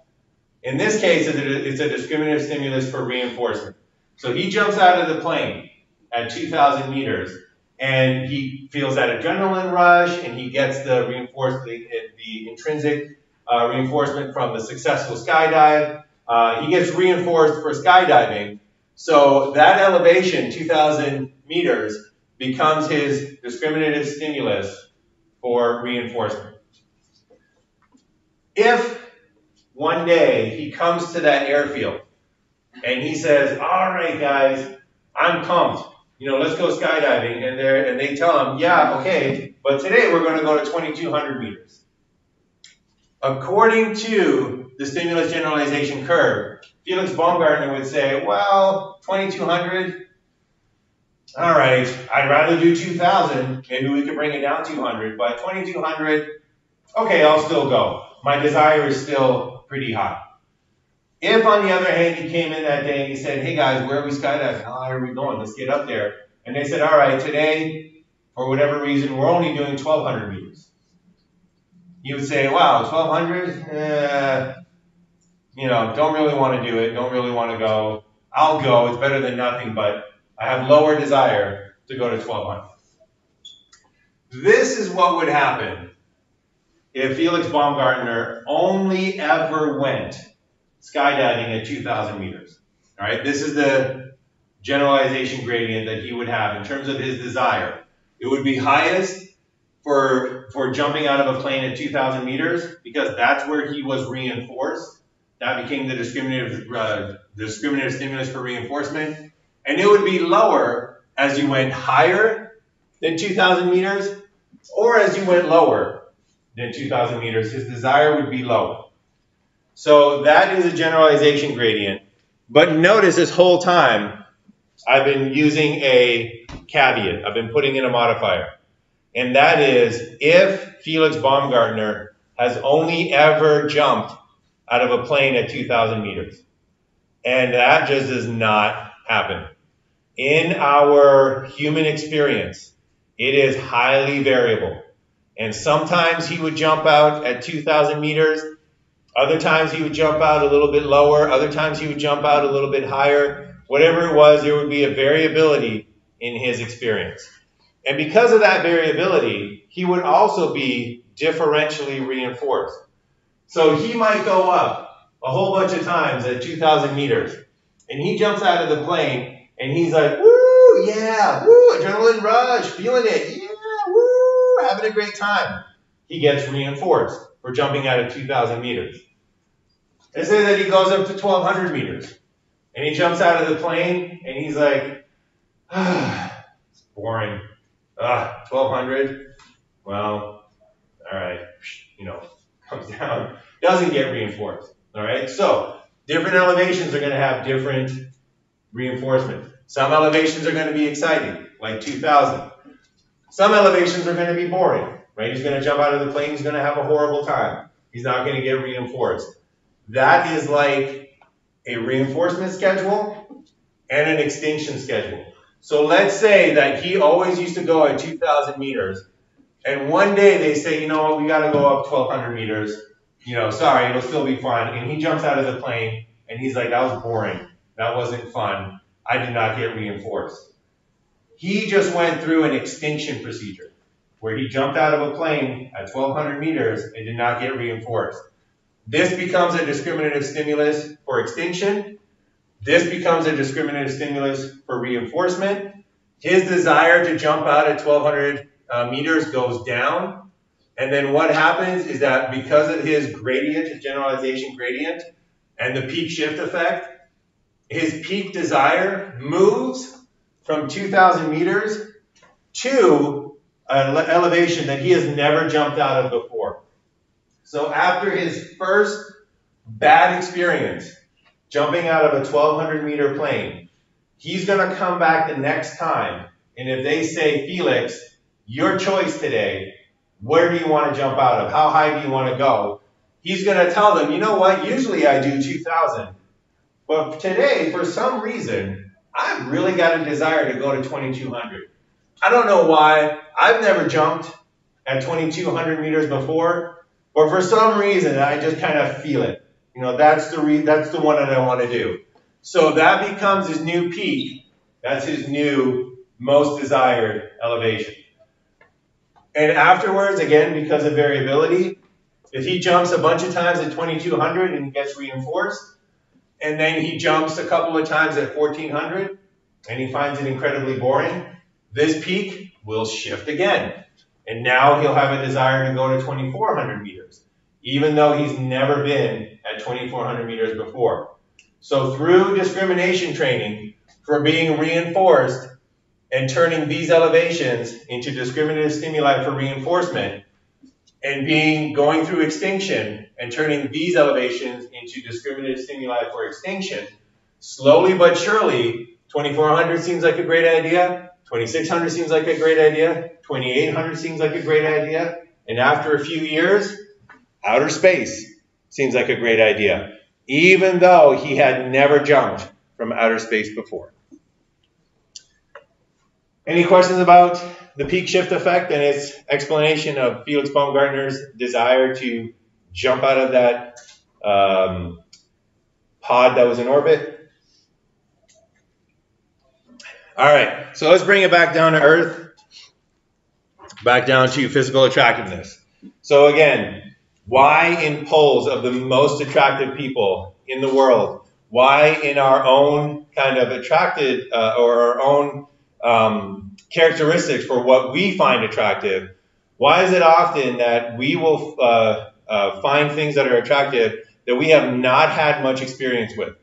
In this case, it's a discriminative stimulus for reinforcement. So he jumps out of the plane at 2,000 meters and he feels that adrenaline rush and he gets the reinforcement, the, intrinsic uh, reinforcement from the successful skydive. Uh, he gets reinforced for skydiving. So that elevation, 2,000 meters, becomes his discriminative stimulus for reinforcement. If one day he comes to that airfield and he says, all right, guys, I'm pumped. You know, let's go skydiving. And, and they tell him, yeah, okay, but today we're going to go to 2,200 meters. According to the stimulus generalization curve, Felix Baumgartner would say, well, 2,200, all right, I'd rather do 2,000. Maybe we could bring it down 200, but 2,200, okay, I'll still go. My desire is still pretty high. If, on the other hand, he came in that day and he said, hey guys, where are we skydiving? How high are we going? Let's get up there. And they said, all right, today, for whatever reason, we're only doing 1,200 meters. You would say, wow, 1,200? Eh, you know, don't really want to do it. Don't really want to go. I'll go. It's better than nothing, but I have lower desire to go to 1,200. This is what would happen if Felix Baumgartner only ever went skydiving at 2,000 meters. All right, this is the generalization gradient that he would have in terms of his desire. It would be highest for, for jumping out of a plane at 2,000 meters because that's where he was reinforced. That became the discriminative, uh, discriminative stimulus for reinforcement. And it would be lower as you went higher than 2,000 meters or as you went lower than 2,000 meters. His desire would be low. So that is a generalization gradient. But notice this whole time, I've been using a caveat. I've been putting in a modifier. And that is if Felix Baumgartner has only ever jumped out of a plane at 2,000 meters. And that just does not happen. In our human experience, it is highly variable. And sometimes he would jump out at 2,000 meters other times he would jump out a little bit lower. Other times he would jump out a little bit higher. Whatever it was, there would be a variability in his experience. And because of that variability, he would also be differentially reinforced. So he might go up a whole bunch of times at 2,000 meters. And he jumps out of the plane and he's like, woo, yeah, woo, adrenaline rush, feeling it, yeah, woo, having a great time. He gets reinforced for jumping out of 2,000 meters. Let's say that he goes up to 1,200 meters and he jumps out of the plane and he's like, ah, it's boring. Ah, 1,200. Well, all right, you know, (laughs) comes down, doesn't get reinforced. All right, so different elevations are going to have different reinforcement. Some elevations are going to be exciting, like 2,000. Some elevations are going to be boring, right? He's going to jump out of the plane. He's going to have a horrible time. He's not going to get reinforced. That is like a reinforcement schedule and an extinction schedule. So let's say that he always used to go at 2,000 meters, and one day they say, you know what, we got to go up 1,200 meters. You know, sorry, it'll still be fun. And he jumps out of the plane, and he's like, that was boring. That wasn't fun. I did not get reinforced. He just went through an extinction procedure where he jumped out of a plane at 1,200 meters and did not get reinforced. This becomes a discriminative stimulus for extinction. This becomes a discriminative stimulus for reinforcement. His desire to jump out at 1,200 uh, meters goes down. And then what happens is that because of his gradient, his generalization gradient, and the peak shift effect, his peak desire moves from 2,000 meters to an elevation that he has never jumped out of before. So after his first bad experience, jumping out of a 1200 meter plane, he's going to come back the next time. And if they say, Felix, your choice today, where do you want to jump out of? How high do you want to go? He's going to tell them, you know what? Usually I do 2,000. But today, for some reason, I've really got a desire to go to 2,200. I don't know why. I've never jumped at 2,200 meters before, but for some reason, I just kind of feel it. You know, that's the re- that's the one that I want to do. So that becomes his new peak. That's his new most desired elevation. And afterwards, again, because of variability, if he jumps a bunch of times at 2200 and gets reinforced, and then he jumps a couple of times at 1400 and he finds it incredibly boring, this peak will shift again. And now he'll have a desire to go to 2400 meters, even though he's never been at 2400 meters before. So through discrimination training for being reinforced and turning these elevations into discriminative stimuli for reinforcement and being going through extinction and turning these elevations into discriminative stimuli for extinction, slowly but surely, 2400 seems like a great idea, 2600 seems like a great idea, 2800 seems like a great idea, and after a few years, outer space seems like a great idea, even though he had never jumped from outer space before. Any questions about the peak shift effect and its explanation of Felix Baumgartner's desire to jump out of that um, pod that was in orbit? All right, so let's bring it back down to Earth, back down to physical attractiveness. So again, why in polls of the most attractive people in the world, why in our own kind of attracted uh, or our own um, characteristics for what we find attractive, why is it often that we will uh, uh, find things that are attractive that we have not had much experience with?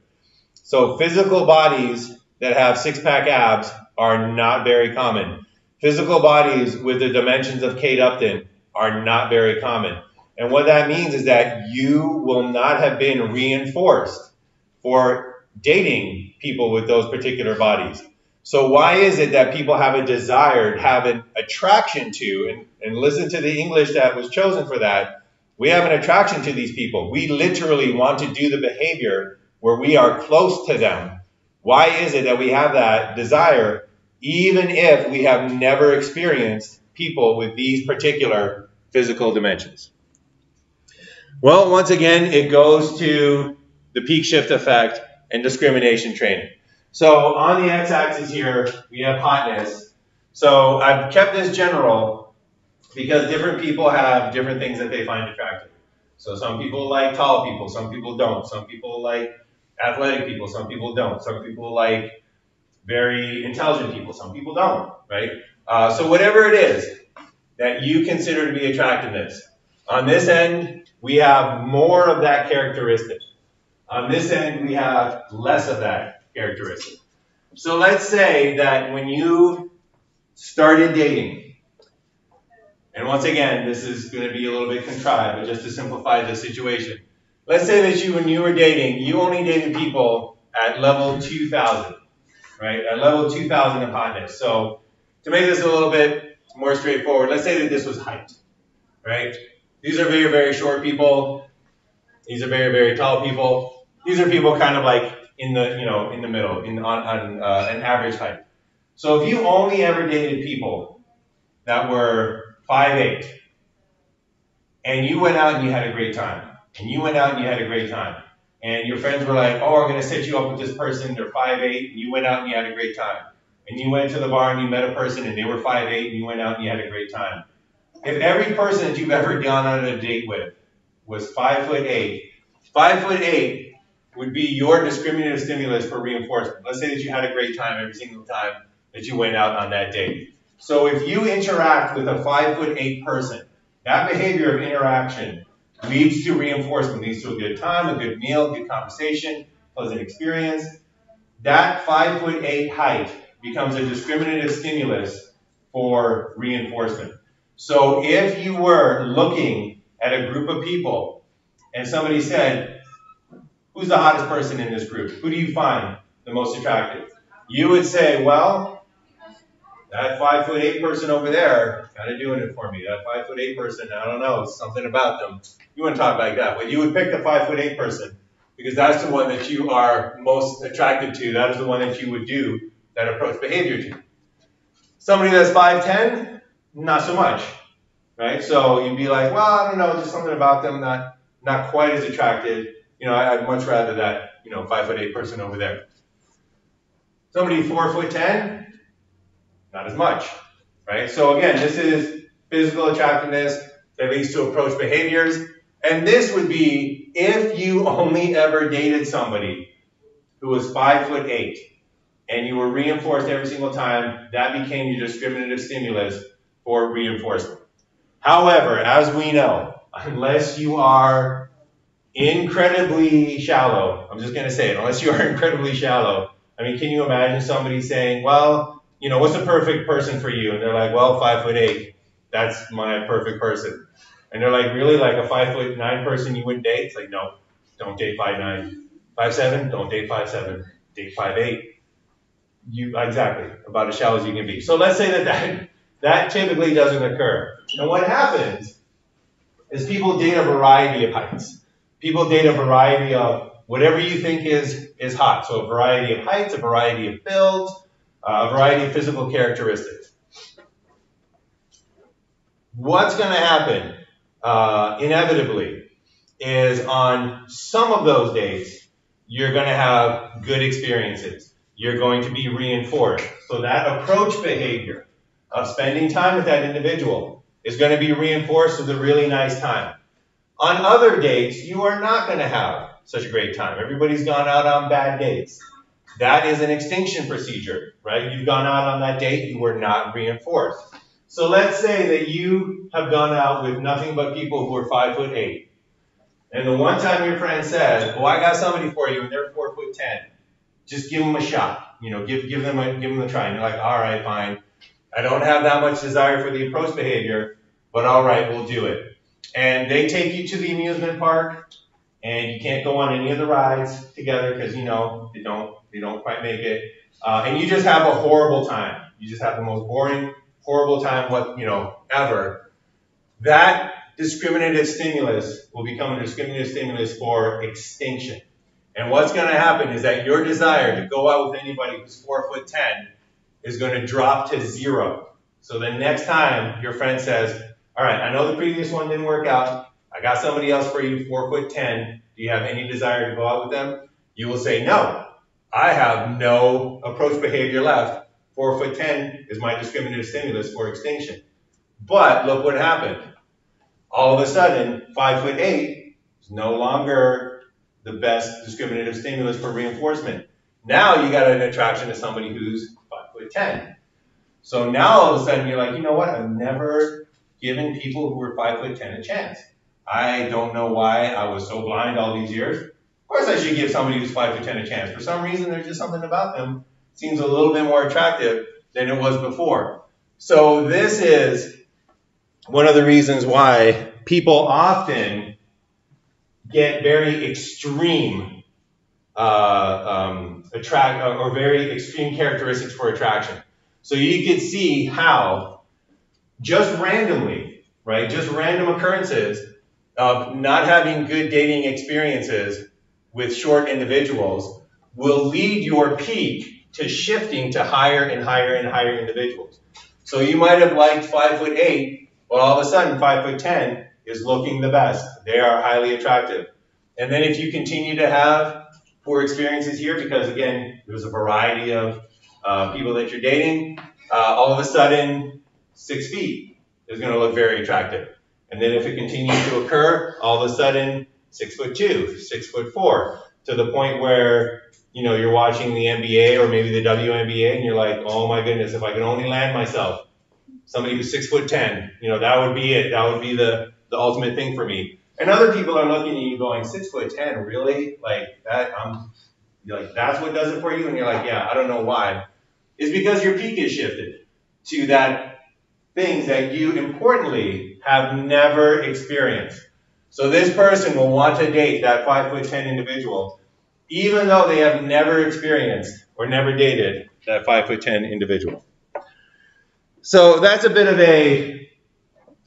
So physical bodies that have six-pack abs are not very common. Physical bodies with the dimensions of Kate Upton are not very common. And what that means is that you will not have been reinforced for dating people with those particular bodies. So why is it that people have a desire, have an attraction to, and, and listen to the English that was chosen for that, we have an attraction to these people. We literally want to do the behavior where we are close to them. Why is it that we have that desire, even if we have never experienced people with these particular physical dimensions? Well, once again, it goes to the peak shift effect and discrimination training. So on the x-axis here, we have hotness. So I've kept this general because different people have different things that they find attractive. So some people like tall people, some people don't. Some people like athletic people, some people don't. Some people like very intelligent people, some people don't, right? Uh, so whatever it is that you consider to be attractiveness, on this end, we have more of that characteristic. On this end, we have less of that characteristic. So let's say that when you started dating, and once again, this is going to be a little bit contrived, but just to simplify the situation. Let's say that you, when you were dating, you only dated people at level 2000, right? At level 2000 of hotness. So to make this a little bit more straightforward, let's say that this was height, right? These are very, very short people. These are very, very tall people. These are people kind of like in the you know in the middle in on, on uh, an average height. So if you only ever dated people that were five eight, and you went out and you had a great time, and you went out and you had a great time, and your friends were like, "Oh, we're gonna set you up with this person. They're five eight, and you went out and you had a great time." And you went to the bar and you met a person and they were five eight, and you went out and you had a great time. If every person that you've ever gone on a date with was five foot eight, five foot eight would be your discriminative stimulus for reinforcement. Let's say that you had a great time every single time that you went out on that date. So if you interact with a five foot eight person, that behavior of interaction leads to reinforcement, leads to a good time, a good meal, good conversation, pleasant experience. That five foot eight height becomes a discriminative stimulus for reinforcement. So if you were looking at a group of people and somebody said, Who's the hottest person in this group? Who do you find the most attractive? you would say, well, that five foot eight person over there, kind of doing it for me. That five foot eight person, I don't know, something about them. You wouldn't talk like that, but you would pick the five foot eight person because that's the one that you are most attracted to. That is the one that you would do that approach behavior to. Somebody that's 5'10, not so much, right? So you'd be like, well, I don't know, just something about them, not not quite as attracted. You know, I'd much rather that, you know, five foot eight person over there. Somebody four foot ten, not as much, right? So again, this is physical attractiveness that leads to approach behaviors. And this would be if you only ever dated somebody who was five foot eight and you were reinforced every single time, that became your discriminative stimulus for reinforcement. However, as we know, unless you are incredibly shallow, I'm just going to say it, unless you are (laughs) incredibly shallow, I mean, can you imagine somebody saying, well, you know, what's the perfect person for you? And they're like, well, five foot eight. That's my perfect person. And they're like, really? Like a five foot nine person you wouldn't date? It's like, no, don't date five nine. Five seven, don't date five seven. Date five eight. You exactly about as shallow as you can be. So let's say that that, (laughs) that typically doesn't occur. And what happens is people date a variety of heights. People date a variety of whatever you think is is hot. So a variety of heights, a variety of builds, uh, a variety of physical characteristics. What's going to happen uh, inevitably is on some of those dates, you're going to have good experiences. You're going to be reinforced. So that approach behavior of spending time with that individual is going to be reinforced with a really nice time. On other dates, you are not going to have such a great time. Everybody's gone out on bad dates. That is an extinction procedure, right? You've gone out on that date, you were not reinforced. So let's say that you have gone out with nothing but people who are five foot eight. And the one time your friend says, "Well, I got somebody for you, and they're four foot ten," just give them a shot. You know, give give them a give them a try. And you're like, "All right, fine. I don't have that much desire for the approach behavior, but all right, we'll do it." And they take you to the amusement park, and you can't go on any of the rides together because you know they don't they don't quite make it, uh, and you just have a horrible time. You just have the most boring horrible time, what, you know, ever, that discriminative stimulus will become a discriminative stimulus for extinction. And what's going to happen is that your desire to go out with anybody who's four foot ten is going to drop to zero. So the next time your friend says, all right, I know the previous one didn't work out. I got somebody else for you, four foot ten. Do you have any desire to go out with them? You will say, no, I have no approach behavior left. Four foot ten is my discriminative stimulus for extinction. But look what happened. All of a sudden, five foot eight is no longer the best discriminative stimulus for reinforcement. Now you got an attraction to somebody who's five foot ten. So now all of a sudden you're like, you know what? I've never given people who are five foot ten a chance. I don't know why I was so blind all these years. Of course I should give somebody who's five foot ten a chance. For some reason there's just something about them seems a little bit more attractive than it was before. So this is one of the reasons why people often get very extreme uh, um, attract or very extreme characteristics for attraction. So you can see how just randomly, right, just random occurrences of not having good dating experiences with short individuals will lead your peak to shifting to higher and higher and higher individuals. So you might have liked five foot eight, but all of a sudden five foot ten is looking the best. They are highly attractive. And then if you continue to have poor experiences here, because again, there's a variety of uh, people that you're dating, uh, all of a sudden six feet is going to look very attractive. And then if it continues to occur, all of a sudden six foot two, six foot four, to the point where you know, you're watching the NBA or maybe the WNBA and you're like, oh my goodness, if I could only land myself, somebody who's six foot ten, you know, that would be it. That would be the, the ultimate thing for me. And other people are looking at you going, six foot ten, really? Like that, um, I'm like, that's what does it for you? And you're like, yeah, I don't know why. It's because your peak is shifted to that things that you importantly have never experienced. So this person will want to date that five foot ten individual even though they have never experienced or never dated that five foot ten individual. So that's a bit of a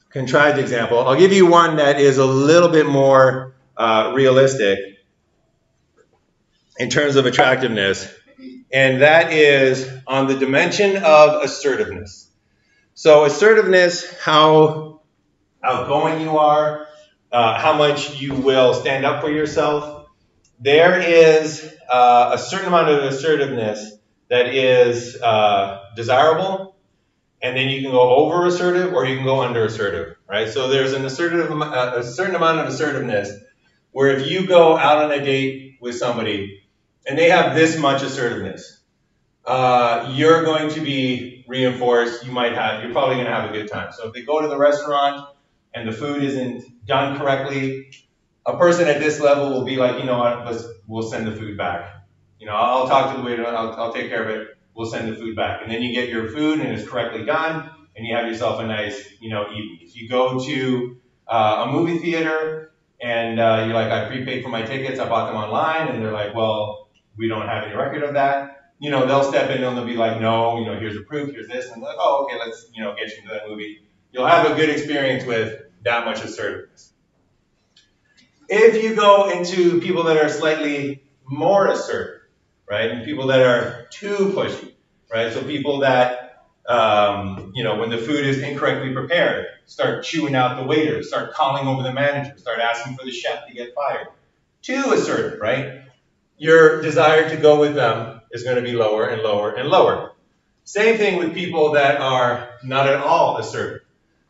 contrived example. I'll give you one that is a little bit more uh, realistic in terms of attractiveness, and that is on the dimension of assertiveness. So assertiveness, how outgoing you are, uh, how much you will stand up for yourself. There is uh, a certain amount of assertiveness that is uh, desirable, and then you can go over assertive or you can go under assertive, right? So there's an assertive, uh, a certain amount of assertiveness where if you go out on a date with somebody and they have this much assertiveness, uh, you're going to be reinforced. You might have, you're probably going to have a good time. So if they go to the restaurant and the food isn't done correctly, a person at this level will be like, you know what, let's, we'll send the food back. You know, I'll talk to the waiter, I'll, I'll take care of it, we'll send the food back. And then you get your food and it's correctly done, and you have yourself a nice, you know, evening. If you go to uh, a movie theater and uh, you're like, I prepaid for my tickets, I bought them online, and they're like, well, we don't have any record of that. You know, they'll step in and they'll be like, no, you know, here's the proof, here's this, and like, oh, okay, let's, you know, get you into that movie. You'll have a good experience with that much assertiveness. If you go into people that are slightly more assertive, right? And people that are too pushy, right? So people that, um, you know, when the food is incorrectly prepared, start chewing out the waiter, start calling over the manager, start asking for the chef to get fired. Too assertive, right? Your desire to go with them is going to be lower and lower and lower. Same thing with people that are not at all assertive.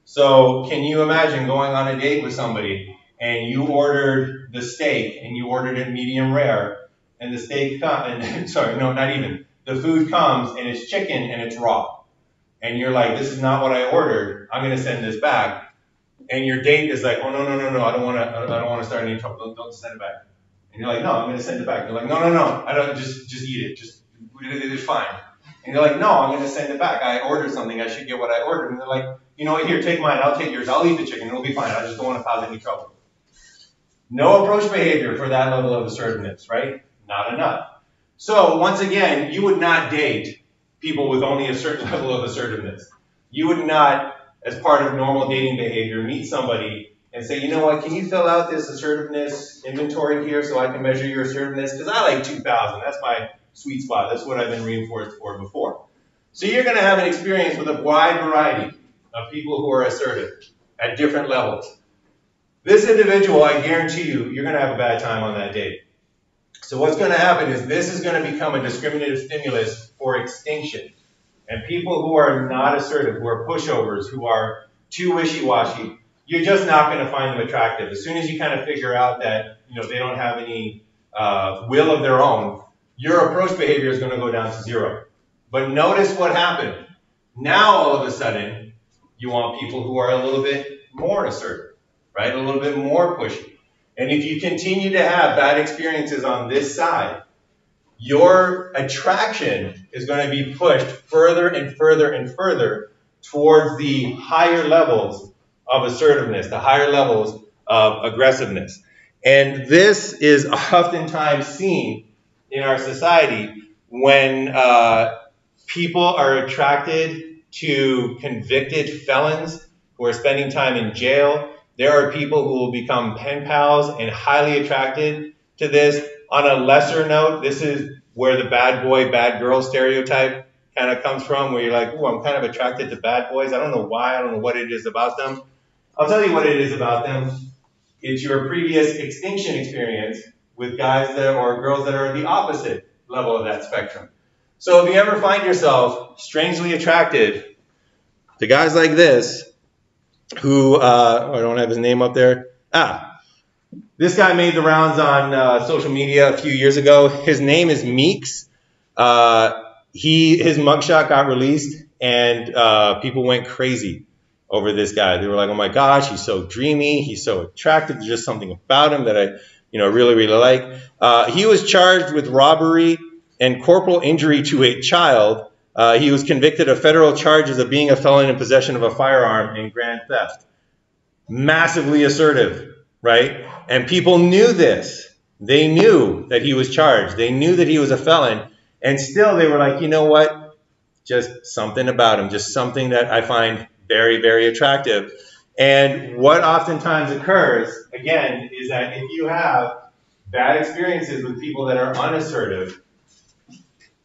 So can you imagine going on a date with somebody and you ordered the steak and you ordered it medium rare and the steak comes, and (laughs) sorry, no, not even. The food comes and it's chicken and it's raw. And you're like, this is not what I ordered. I'm going to send this back. And your date is like, oh, no, no, no, no, I don't want to, I don't want to start any trouble. Don't, don't send it back. And you're like, no, I'm going to send it back. They're like, no, no, no, I don't, just, just eat it. Just, it's fine. And you're like, no, I'm going to send it back. I ordered something. I should get what I ordered. And they're like, you know what, here, take mine. I'll take yours. I'll eat the chicken. It'll be fine. I just don't want to cause any trouble. No approach behavior for that level of assertiveness, right? Not enough. So once again, you would not date people with only a certain (laughs) level of assertiveness. You would not, as part of normal dating behavior, meet somebody and say, you know what, can you fill out this assertiveness inventory here so I can measure your assertiveness? Because I like 2,000. That's my sweet spot. That's what I've been reinforced for before. So you're going to have an experience with a wide variety of people who are assertive at different levels. This individual, I guarantee you, you're going to have a bad time on that date. So what's going to happen is this is going to become a discriminative stimulus for extinction. And people who are not assertive, who are pushovers, who are too wishy-washy, you're just not going to find them attractive. As soon as you kind of figure out that you know they don't have any uh, will of their own, your approach behavior is going to go down to zero. But notice what happened. Now all of a sudden, you want people who are a little bit more assertive, right? A little bit more pushy. And if you continue to have bad experiences on this side, your attraction is going to be pushed further and further and further towards the higher levels of assertiveness, the higher levels of aggressiveness. And this is oftentimes seen in our society when uh, people are attracted to convicted felons who are spending time in jail there are people who will become pen pals and highly attracted to this. On a lesser note, this is where the bad boy, bad girl stereotype kind of comes from, where you're like, oh, I'm kind of attracted to bad boys. I don't know why. I don't know what it is about them. I'll tell you what it is about them. It's your previous extinction experience with guys that or girls that are the opposite level of that spectrum. So if you ever find yourself strangely attracted to guys like this, who uh, I don't have his name up there. Ah, this guy made the rounds on uh, social media a few years ago. His name is Meeks. Uh, he his mugshot got released, and uh, people went crazy over this guy. They were like, "Oh my gosh, he's so dreamy. He's so attractive. There's just something about him that I, you know, really really like." Uh, he was charged with robbery and corporal injury to a child uh, he was convicted of federal charges of being a felon in possession of a firearm and grand theft. Massively assertive, right? And people knew this. They knew that he was charged. They knew that he was a felon. And still, they were like, you know what? Just something about him, just something that I find very, very attractive. And what oftentimes occurs, again, is that if you have bad experiences with people that are unassertive,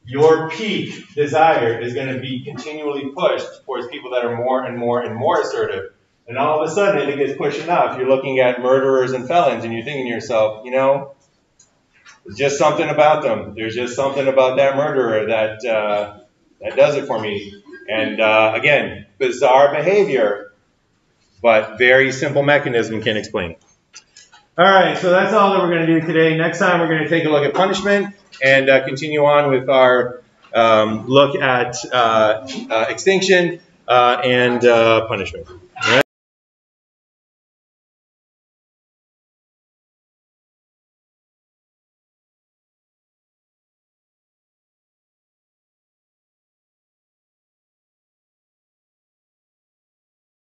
your peak desire is going to be continually pushed towards people that are more and more and more assertive. And all of a sudden, it gets pushed enough, you're looking at murderers and felons, and you're thinking to yourself, you know, there's just something about them. There's just something about that murderer that uh, that does it for me. And uh, again, bizarre behavior, but very simple mechanism can explain. All right, so that's all that we're going to do today. Next time, we're going to take a look at punishment and uh, continue on with our um, look at uh, uh, extinction uh, and uh, punishment.